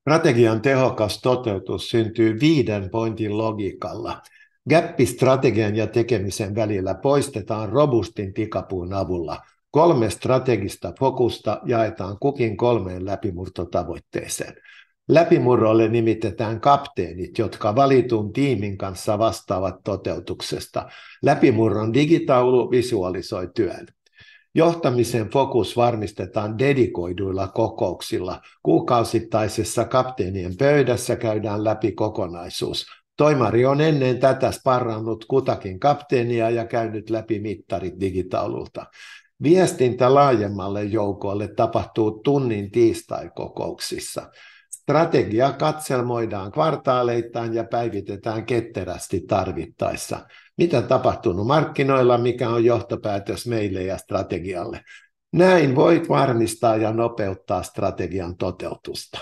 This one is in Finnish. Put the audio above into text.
Strategian tehokas toteutus syntyy viiden pointin logiikalla. Gappi strategian ja tekemisen välillä poistetaan robustin tikapuun avulla. Kolme strategista fokusta jaetaan kukin kolmeen läpimurtotavoitteeseen. Läpimurrolle nimitetään kapteenit, jotka valitun tiimin kanssa vastaavat toteutuksesta. Läpimurron digitaulu visualisoi työn. Johtamisen fokus varmistetaan dedikoiduilla kokouksilla. Kuukausittaisessa kapteenien pöydässä käydään läpi kokonaisuus. Toimari on ennen tätä sparrannut kutakin kapteenia ja käynyt läpi mittarit digitaululta. Viestintä laajemmalle joukolle tapahtuu tunnin tiistai-kokouksissa. Strategia katselmoidaan kvartaaleittain ja päivitetään ketterästi tarvittaessa. Mitä on tapahtunut markkinoilla, mikä on johtopäätös meille ja strategialle. Näin voit varmistaa ja nopeuttaa strategian toteutusta.